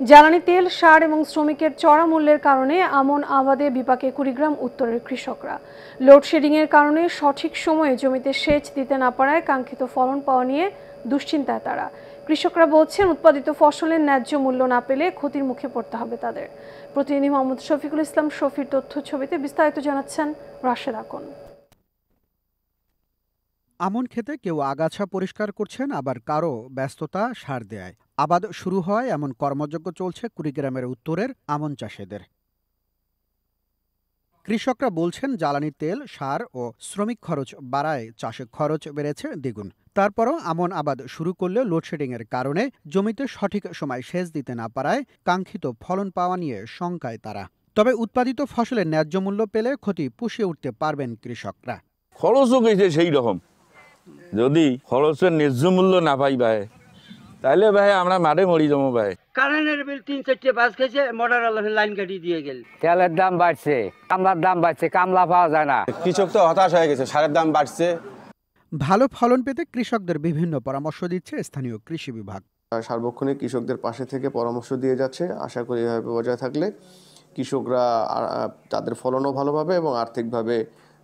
জ্বালানি তেল, সার এবং শ্রমিকের চড়া মূল্যের কারণে আমন আবাদে বিপাকে কুড়িগ্রাম উত্তরের কৃষকরা। লোডশেডিংয়ের কারণে সঠিক সময়ে জমিতে সেচ দিতে না পারায় কাঙ্ক্ষিত ফলন পাওয়া নিয়ে দুশ্চিন্তায় তারা। কৃষকরা বলছেন, উৎপাদিত ফসলের ন্যায্য মূল্য না পেলে ক্ষতির মুখে পড়তে হবে তাদের। প্রতিনিধি মোহাম্মদ শফিকুল ইসলাম শফির তথ্য ছবিতে বিস্তারিত জানাচ্ছেন রাশেদ আকন। আমন খেতে কেউ আগাছা পরিষ্কার করছেন আবার কারও ব্যস্ততা সার দেয়। আবাদ শুরু হয় এমন কর্মযজ্ঞ চলছে কুড়িগ্রামের উত্তরের আমন চাষিদের। কৃষকরা বলছেন, জ্বালানি তেল, সার ও শ্রমিক খরচ বাড়ায়, চাষে খরচ বেড়েছে দ্বিগুণ। তারপরও আমন আবাদ শুরু করলেও লোডশেডিংয়ের কারণে জমিতে সঠিক সময় সেচ দিতে না পারায় কাঙ্ক্ষিত ফলন পাওয়া নিয়ে শঙ্কায় তারা। তবে উৎপাদিত ফসলের ন্যায্য মূল্য পেলে ক্ষতি পুষিয়ে উঠতে পারবেন কৃষকরা। খরচও গেছে সেই রকম। যদি খরচের ন্যায্য মূল্য না পাই ভাই তাহলে ভাই আমরা মাঠে মরি যাব ভাই। কারেন্টের বিল তিন চারটে বাস খেয়েছে মোটর লাইন কাটিয়ে দিয়ে গেল। তেলের দাম বাড়ছে কামলার দাম বাড়ছে কামলা পাওয়া যায় না। কৃষক তো হতাশ হয়ে গেছে সারের দাম বাড়ছে। ভালো ফলন পেতে কৃষকদের বিভিন্ন পরামর্শ দিচ্ছে স্থানীয় কৃষি বিভাগ। সার্বক্ষণিক কৃষকদের পাশে থেকে পরামর্শ দিয়ে যাচ্ছে আশা করি এভাবে বজায় থাকলে কৃষকরা তাদের ফলনও ভালো পাবে এবং আর্থিকভাবে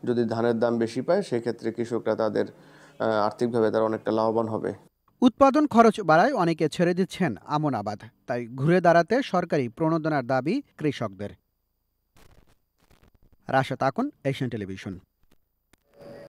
যদি ধানের দাম বেশি পায় সেক্ষেত্রে কৃষকরা তাদের আর্থিকভাবে তারা অনেকটা লাভবান হবে। উৎপাদন খরচ বাড়ায় অনেকে ছেড়ে দিচ্ছেন আমন আবাদ, তাই ঘুরে দাঁড়াতে সরকারি প্রণোদনার দাবি কৃষকদের। Rashed Akon, Asian television.